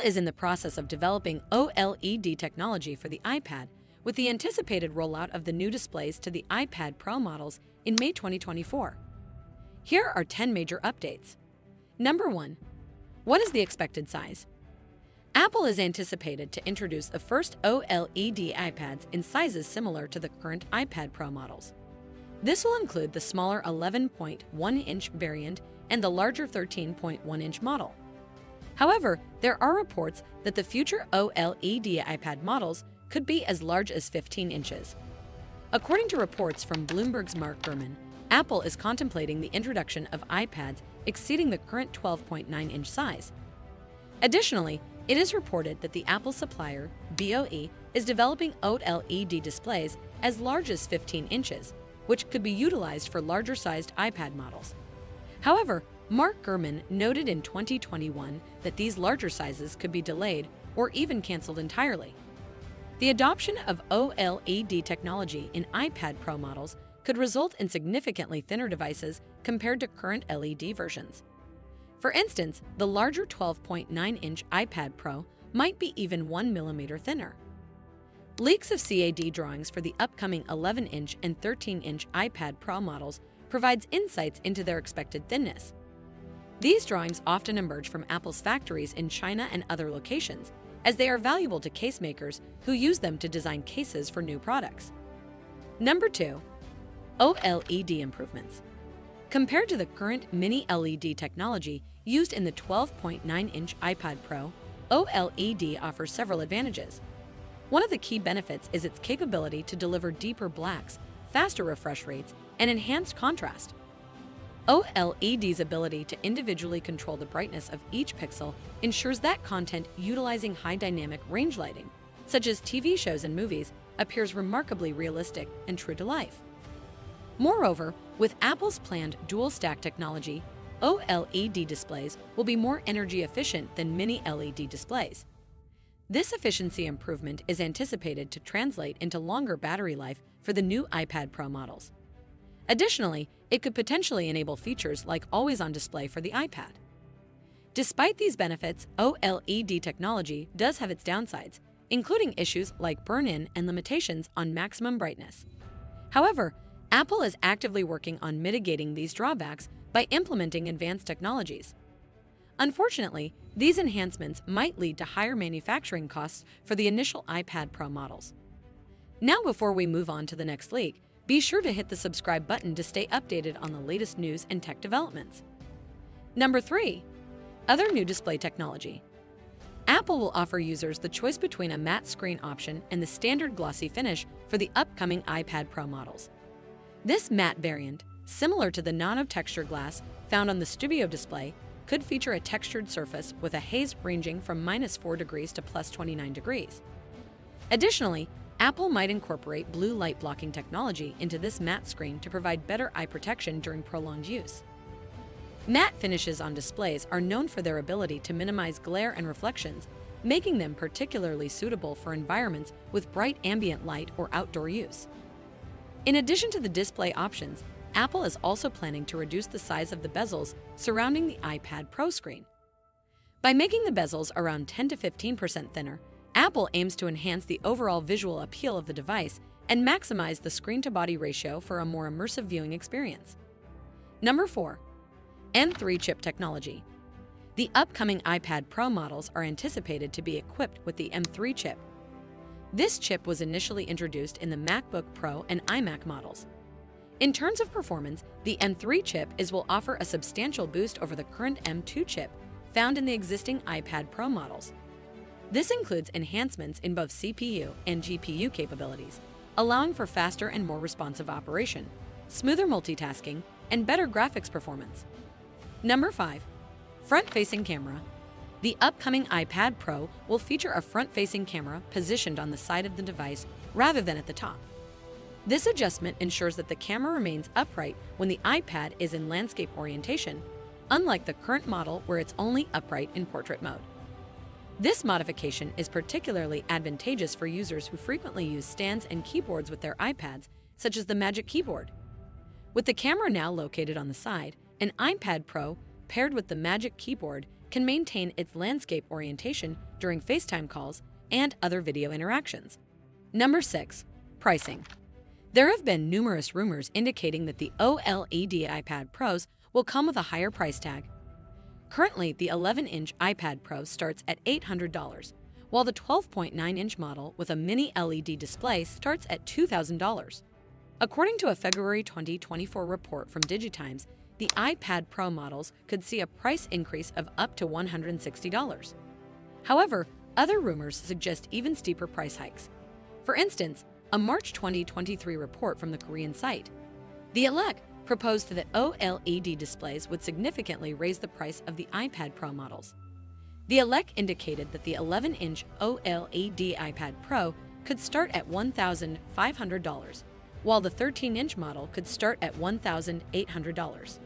is in the process of developing OLED technology for the iPad, with the anticipated rollout of the new displays to the iPad Pro models in May 2024. Here are 10 major updates. Number 1. What is the expected size? Apple is anticipated to introduce the first OLED iPads in sizes similar to the current iPad Pro models. This will include the smaller 11.1 inch variant and the larger 13.1 inch model. However, there are reports that the future OLED iPad models could be as large as 15 inches. According to reports from Bloomberg's Mark Gurman, Apple is contemplating the introduction of iPads exceeding the current 12.9 inch size. Additionally, it is reported that the Apple supplier, BOE, is developing OLED displays as large as 15 inches, which could be utilized for larger sized iPad models. However, Mark Gurman noted in 2021 that these larger sizes could be delayed or even canceled entirely. The adoption of OLED technology in iPad Pro models could result in significantly thinner devices compared to current LED versions. For instance, the larger 12.9 inch iPad Pro might be even 1 millimeter thinner. Leaks of CAD drawings for the upcoming 11 inch and 13 inch iPad Pro models provides insights into their expected thinness. These drawings often emerge from Apple's factories in China and other locations, as they are valuable to case makers who use them to design cases for new products. Number 2. OLED improvements. Compared to the current mini LED technology used in the 12.9 inch iPad Pro, OLED offers several advantages. One of the key benefits is its capability to deliver deeper blacks, faster refresh rates, and enhanced contrast. OLED's ability to individually control the brightness of each pixel ensures that content utilizing high dynamic range lighting, such as TV shows and movies, appears remarkably realistic and true to life. Moreover, with Apple's planned dual stack technology, OLED displays will be more energy efficient than mini LED displays. This efficiency improvement is anticipated to translate into longer battery life for the new iPad Pro models. Additionally, it could potentially enable features like always on display for the iPad. Despite these benefits, OLED technology does have its downsides, including issues like burn in and limitations on maximum brightness. However, Apple is actively working on mitigating these drawbacks by implementing advanced technologies. Unfortunately, these enhancements might lead to higher manufacturing costs for the initial iPad Pro models. Now, before we move on to the next leak, be sure to hit the subscribe button to stay updated on the latest news and tech developments. Number 3. Other new display technology. Apple will offer users the choice between a matte screen option and the standard glossy finish for the upcoming iPad Pro models. This matte variant, similar to the nano texture glass found on the Studio display, could feature a textured surface with a haze ranging from minus 4 degrees to plus 29 degrees. Additionally, Apple might incorporate blue light blocking technology into this matte screen to provide better eye protection during prolonged use. Matte finishes on displays are known for their ability to minimize glare and reflections, making them particularly suitable for environments with bright ambient light or outdoor use. In addition to the display options, Apple is also planning to reduce the size of the bezels surrounding the iPad Pro screen. By making the bezels around 10 to 15% thinner, Apple aims to enhance the overall visual appeal of the device and maximize the screen to body ratio for a more immersive viewing experience. Number 4. M3 chip technology. The upcoming iPad Pro models are anticipated to be equipped with the M3 chip, this chip was initially introduced in the MacBook Pro and iMac models. In terms of performance, the M3 chip is will offer a substantial boost over the current M2 chip found in the existing iPad Pro models. This includes enhancements in both CPU and GPU capabilities, allowing for faster and more responsive operation, smoother multitasking, and better graphics performance. Number 5. Front-facing camera the upcoming iPad Pro will feature a front-facing camera positioned on the side of the device rather than at the top. This adjustment ensures that the camera remains upright when the iPad is in landscape orientation, unlike the current model where it's only upright in portrait mode. This modification is particularly advantageous for users who frequently use stands and keyboards with their iPads, such as the Magic Keyboard. With the camera now located on the side, an iPad Pro paired with the Magic Keyboard can maintain its landscape orientation during FaceTime calls and other video interactions. Number 6. Pricing. There have been numerous rumors indicating that the OLED iPad Pros will come with a higher price tag. Currently, the 11-inch iPad Pro starts at $800, while the 12.9-inch model with a mini LED display starts at $2,000. According to a February 2024 report from Digitimes, the iPad Pro models could see a price increase of up to $160. However, other rumors suggest even steeper price hikes. For instance, a March 2023 report from the Korean site, The Elec proposed that OLED displays would significantly raise the price of the iPad Pro models. The Elec indicated that the 11-inch OLED iPad Pro could start at $1,500 while the 13-inch model could start at $1,800.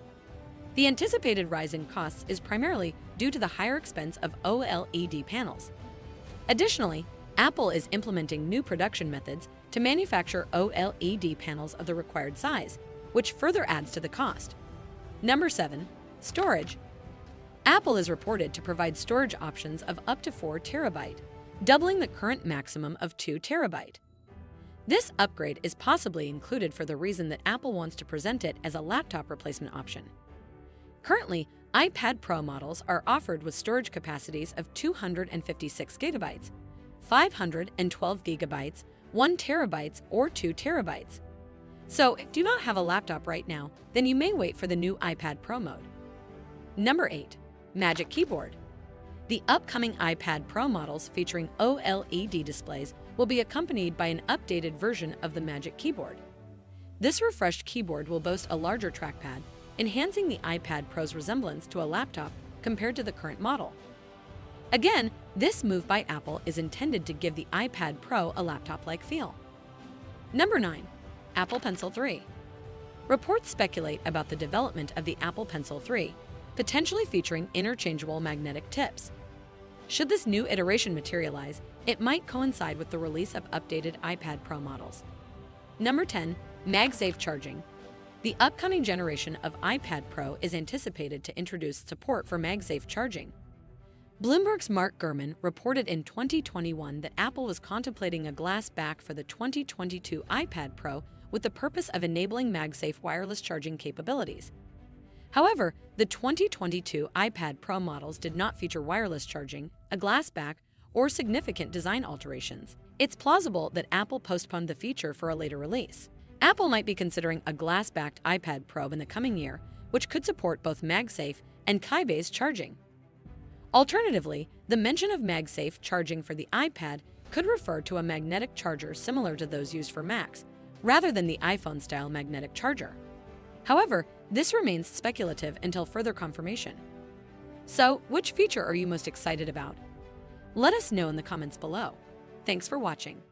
The anticipated rise in costs is primarily due to the higher expense of OLED panels. Additionally, Apple is implementing new production methods to manufacture OLED panels of the required size, which further adds to the cost. Number 7. Storage. Apple is reported to provide storage options of up to 4 terabyte, doubling the current maximum of 2 terabyte. This upgrade is possibly included for the reason that Apple wants to present it as a laptop replacement option. Currently, iPad Pro models are offered with storage capacities of 256 gigabytes, 512 gigabytes, 1 terabytes, or 2 terabytes. So, if you do not have a laptop right now, then you may wait for the new iPad Pro mode. Number 8. Magic Keyboard. The upcoming iPad Pro models featuring OLED displays will be accompanied by an updated version of the Magic Keyboard. This refreshed keyboard will boast a larger trackpad, enhancing the iPad Pro's resemblance to a laptop compared to the current model. Again, this move by Apple is intended to give the iPad Pro a laptop-like feel. Number 9. Apple Pencil 3 Reports speculate about the development of the Apple Pencil 3, potentially featuring interchangeable magnetic tips. Should this new iteration materialize, it might coincide with the release of updated iPad Pro models. Number 10. MagSafe Charging The upcoming generation of iPad Pro is anticipated to introduce support for MagSafe charging. Bloomberg's Mark Gurman reported in 2021 that Apple was contemplating a glass back for the 2022 iPad Pro with the purpose of enabling MagSafe wireless charging capabilities. However, the 2022 iPad Pro models did not feature wireless charging, a glass back, or significant design alterations. It's plausible that Apple postponed the feature for a later release. Apple might be considering a glass-backed iPad Pro in the coming year, which could support both MagSafe and Qi charging. Alternatively, the mention of MagSafe charging for the iPad could refer to a magnetic charger similar to those used for Macs, rather than the iPhone-style magnetic charger. However, this remains speculative until further confirmation. So, which feature are you most excited about? Let us know in the comments below. Thanks for watching.